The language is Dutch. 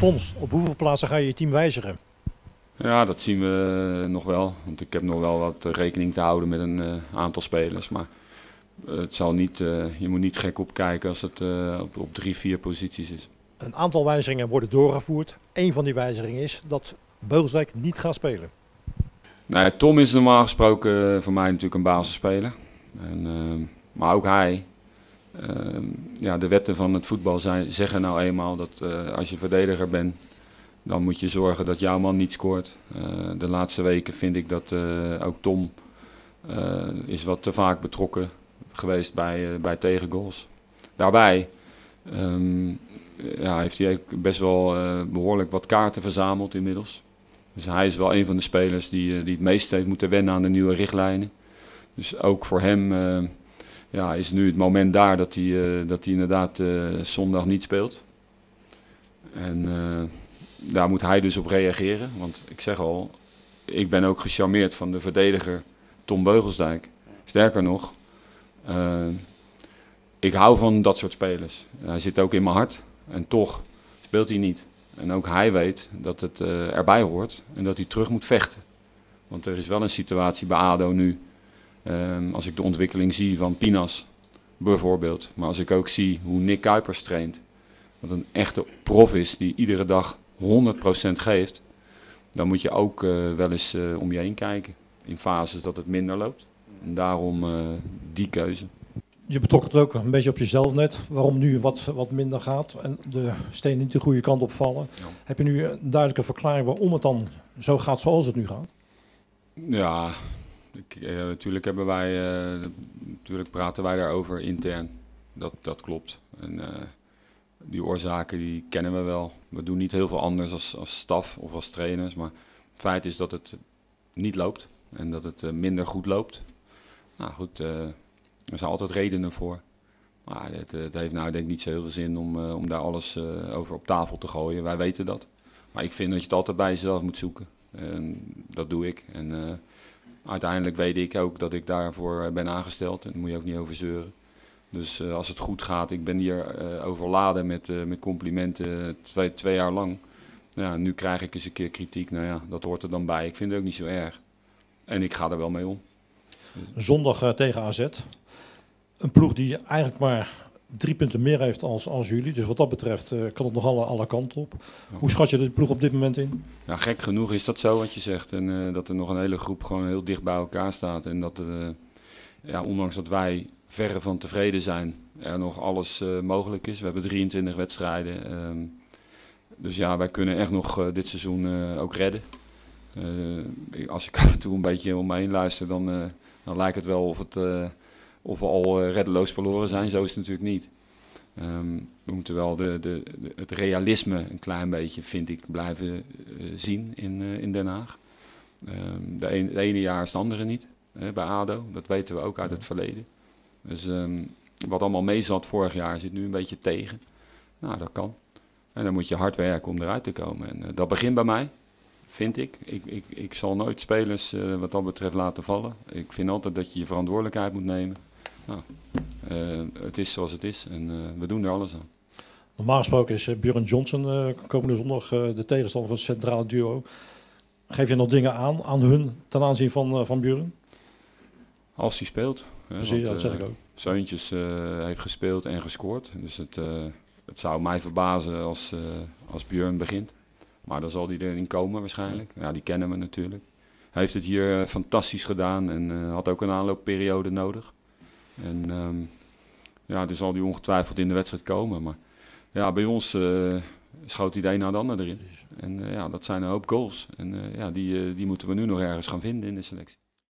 Op hoeveel plaatsen ga je je team wijzigen? Ja, dat zien we nog wel. Want ik heb nog wel wat rekening te houden met een uh, aantal spelers. Maar het zal niet, uh, je moet niet gek opkijken als het op, op, drie, vier posities is. Een aantal wijzigingen worden doorgevoerd. Eén van die wijzigingen is dat Beugelsdijk niet gaat spelen. Nee, Tom is normaal gesproken voor mij natuurlijk een basisspeler. En, maar ook hij ja, de wetten van het voetbal zijn, zeggen nou eenmaal dat uh, als je verdediger bent, dan moet je zorgen dat jouw man niet scoort. Uh, de laatste weken vind ik dat uh, ook Tom is wat te vaak betrokken geweest bij, bij tegengoals. Daarbij um, ja, heeft hij best wel behoorlijk wat kaarten verzameld inmiddels. Dus hij is wel een van de spelers die, die het meest heeft moeten wennen aan de nieuwe richtlijnen. Dus ook voor hem ja, is nu het moment daar dat hij, uh, dat hij inderdaad uh, zondag niet speelt. En uh, daar moet hij dus op reageren. Want ik zeg al, ik ben ook gecharmeerd van de verdediger Tom Beugelsdijk. Sterker nog, ik hou van dat soort spelers. Hij zit ook in mijn hart. En toch speelt hij niet. En ook hij weet dat het erbij hoort en dat hij terug moet vechten. Want er is wel een situatie bij ADO nu Um, als ik de ontwikkeling zie van Pinas bijvoorbeeld. Maar als ik ook zie hoe Nick Kuipers traint. Wat een echte prof is die iedere dag 100% geeft. Dan moet je ook uh, wel eens uh, om je heen kijken. In fases dat het minder loopt. En daarom uh, die keuze. Je betrok het ook een beetje op jezelf net. Waarom nu wat, wat minder gaat en de stenen niet de goede kant opvallen. Ja. Heb je nu een duidelijke verklaring waarom het dan zo gaat zoals het nu gaat? Ja, natuurlijk hebben wij, uh, natuurlijk praten wij daarover intern. Dat, dat klopt. En uh, die oorzaken die kennen we wel. We doen niet heel veel anders als, als staf of als trainers. Maar het feit is dat het niet loopt en dat het minder goed loopt. Nou goed, er zijn altijd redenen voor. Maar het, het, heeft nou denk ik niet zo heel veel zin om, om daar alles over op tafel te gooien. Wij weten dat. Maar ik vind dat je het altijd bij jezelf moet zoeken. En dat doe ik. En, uiteindelijk weet ik ook dat ik daarvoor eh, ben aangesteld. En daar moet je ook niet over zeuren. Dus uh, als het goed gaat, ik ben hier uh, overladen met, met complimenten twee, twee jaar lang. Ja, nu krijg ik eens een keer kritiek. Nou ja, dat hoort er dan bij. Ik vind het ook niet zo erg. En ik ga er wel mee om. Zondag tegen AZ. Een ploeg die eigenlijk maar drie punten meer heeft als, als jullie. Dus wat dat betreft uh, kan het nog alle, alle kanten op. Hoe schat je de ploeg op dit moment in? Ja, gek genoeg is dat zo wat je zegt. En uh, dat er nog een hele groep gewoon heel dicht bij elkaar staat. En dat, uh, ja, ondanks dat wij verre van tevreden zijn, er nog alles mogelijk is. We hebben 23 wedstrijden. Um, dus ja, wij kunnen echt nog dit seizoen ook redden. als ik af en toe een beetje om me heen luister, dan, dan lijkt het wel of het of we al uh, reddeloos verloren zijn. Zo is het natuurlijk niet. Um, we moeten wel de, de, de, het realisme een klein beetje, vind ik, blijven uh, zien in, uh, in Den Haag. Um, de, een, de, ene jaar is het andere niet, bij ADO. Dat weten we ook uit het verleden. Dus um, wat allemaal mee zat vorig jaar zit nu een beetje tegen. Nou, dat kan. En dan moet je hard werken om eruit te komen. En dat begint bij mij, vind ik. Ik, ik, ik zal nooit spelers wat dat betreft laten vallen. Ik vind altijd dat je je verantwoordelijkheid moet nemen. Nou, uh, het is zoals het is en uh, we doen er alles aan. Normaal gesproken is uh, Björn Johnson komende zondag de tegenstander van het centrale duo. Geef je nog dingen aan aan hun ten aanzien van, van Björn? Als hij speelt. Precies, want, dat zeg ik ook. Zeuntjes heeft gespeeld en gescoord. Dus het, het zou mij verbazen als, als Björn begint. Maar dan zal hij erin komen waarschijnlijk. Ja, die kennen we natuurlijk. Hij heeft het hier fantastisch gedaan en had ook een aanloopperiode nodig. En um, ja, dus zal die ongetwijfeld in de wedstrijd komen. Maar ja, bij ons uh, schoot die de een na de ander erin. En uh, ja, dat zijn een hoop goals. En uh, ja, die, die moeten we nu nog ergens gaan vinden in de selectie.